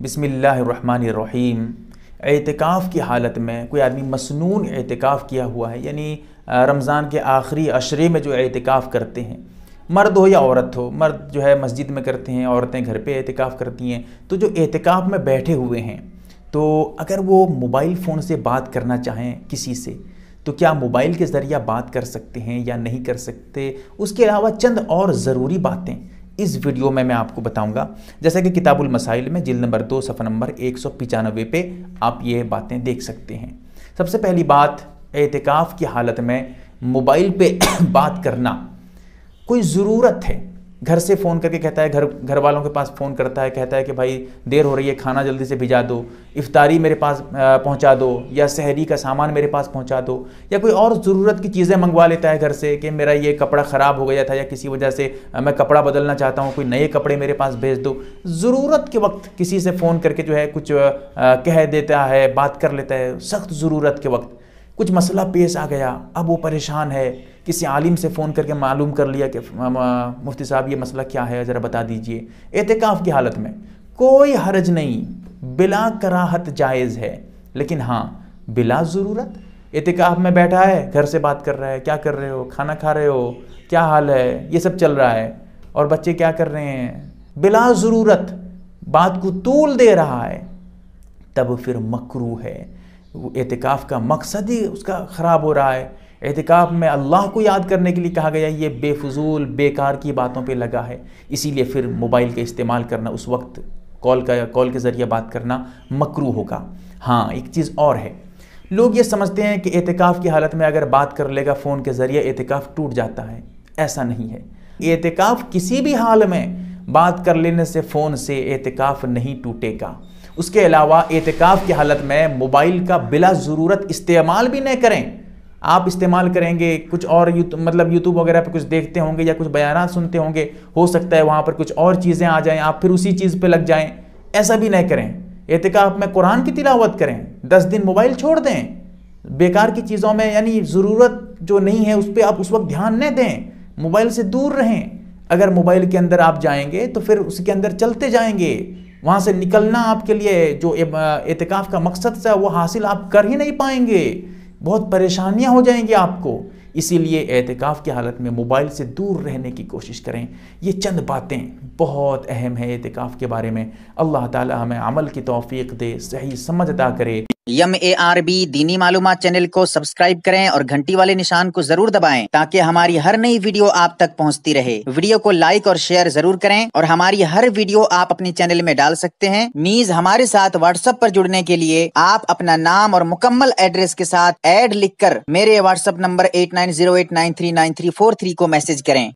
بسم اللہ الرحمن الرحیم۔ اعتکاف کی حالت میں کوئی آدمی مسنون اعتکاف کیا ہوا ہے یعنی رمضان کے آخری عشرے میں جو اعتکاف کرتے ہیں، مرد ہو یا عورت ہو، مرد جو ہے مسجد میں کرتے ہیں، عورتیں گھر پہ اعتکاف کرتی ہیں، تو جو اعتکاف میں بیٹھے ہوئے ہیں، تو اگر وہ موبائل فون سے بات کرنا چاہیں کسی سے، تو کیا موبائل کے ذریعہ بات کر سکتے ہیں یا نہیں کر سکتے؟ اس کے علاوہ چند اور ضروری باتیں۔ اس ویڈیو میں میں آپ کو بتاؤں گا، جیسا کہ کتاب المسائل میں جلد نمبر دو، صفحہ نمبر ایک سو پچانوے پہ آپ یہ باتیں دیکھ سکتے ہیں۔ سب سے پہلی بات، اعتکاف کی حالت میں موبائل پہ بات کرنا کوئی ضرورت ہے۔ گھر سے فون کر کے کہتا ہے، گھر گھر والوں کے پاس فون کرتا ہے، کہتا ہے کہ بھائی دیر ہو رہی ہے، کھانا جلدی سے بھیجا دو، افطاری میرے پاس پہنچا دو، یا سحری کا سامان میرے پاس پہنچا دو، یا کوئی اور ضرورت کی چیزیں منگوا لیتا ہے گھر سے کہ میرا یہ کپڑا خراب ہو گیا تھا یا کسی وجہ سے میں کپڑا بدلنا چاہتا ہوں، کوئی نئے کپڑے میرے پاس بھیج دو۔ ضرورت کے وقت کسی سے فون کر کے جو ہے کچھ کہہ دیتا ہے، بات کر لیتا ہے، سخت ضرورت کے وقت۔ کچھ مسئلہ پیش آ گیا۔ اب وہ پریشان ہے۔ کسی عالم سے فون کر کے معلوم کر لیا کہ مفتی صاحب، یہ مسئلہ کیا ہے؟ ذرا بتا دیجیے۔ اعتکاف کی حالت میں کوئی حرج نہیں۔ بلا کراہت جائز ہے۔ لیکن ہاں بلا ضرورت۔ اعتکاف میں بیٹھا ہے، گھر سے بات کر رہا ہے۔ کیا کر رہے ہو؟ کھانا کھا رہے ہو؟ کیا حال ہے؟ یہ سب چل رہا ہے۔ اور بچے کیا کر رہے ہیں؟ بلا ضرورت۔ بات کو طول دے رہا ہے۔ تب پھر مکرو ہے۔ اعتکاف کا مقصد ہی اس کا خراب ہو رہا ہے۔ اعتکاف میں اللہ کو یاد کرنے کے لیے کہا گیا، یہ بے فضول بیکار کی باتوں پہ لگا ہے۔ اسی لیے پھر موبائل کا استعمال کرنا، اس وقت کال کا، کال کے ذریعے بات کرنا مکرو ہوگا۔ ہاں ایک چیز اور ہے۔ لوگ یہ سمجھتے ہیں کہ اعتکاف کی حالت میں اگر بات کر لے گا فون کے ذریعے، اعتکاف ٹوٹ جاتا ہے۔ ایسا نہیں ہے۔ اعتکاف کسی بھی حال میں بات کر لینے سے فون سے اعتکاف نہیں ٹوٹے گا۔ اس کے علاوہ اعتکاف کی حالت میں موبائل کا بلا ضرورت استعمال بھی نہیں کریں۔ آپ استعمال کریں گے، کچھ اور مطلب یوٹیوب وغیرہ پہ کچھ دیکھتے ہوں گے یا کچھ بیانات سنتے ہوں گے، ہو سکتا ہے وہاں پر کچھ اور چیزیں آ جائیں، آپ پھر اسی چیز پہ لگ جائیں۔ ایسا بھی نہیں کریں۔ اعتکاف میں قرآن کی تلاوت کریں۔ دس دن موبائل چھوڑ دیں۔ بیکار کی چیزوں میں یعنی ضرورت جو نہیں ہے، اس پہ آپ اس وقت دھیان نہ دیں۔ موبائل سے دور رہیں۔ اگر موبائل کے اندر آپ جائیں گے تو پھر اس کے اندر چلتے جائیں گے۔ وہاں سے نکلنا آپ کے لیے جو اعتکاف کا مقصد تھا، وہ حاصل آپ کر ہی نہیں پائیں گے۔ بہت پریشانیاں ہو جائیں گی آپ کو۔ اسی لیے اعتکاف کی حالت میں موبائل سے دور رہنے کی کوشش کریں۔ یہ چند باتیں بہت اہم ہیں اعتکاف کے بارے میں۔ اللہ تعالی ہمیں عمل کی توفیق دے، صحیح سمجھ ادا کرے۔ یم اے آر بی دینی معلومات چینل کو سبسکرائب کریں اور گھنٹی والے نشان کو ضرور دبائیں تاکہ ہماری ہر نئی ویڈیو آپ تک پہنچتی رہے۔ ویڈیو کو لائک اور شیئر ضرور کریں اور ہماری ہر ویڈیو آپ اپنی چینل میں ڈال سکتے ہیں۔ نیز ہمارے ساتھ واٹس اپ پر جڑنے کے لیے آپ اپنا نام اور مکمل ایڈریس کے ساتھ ایڈ لکھ کر میرے WhatsApp number eight nine zero eight nine three nine three four three کو میسج کریں۔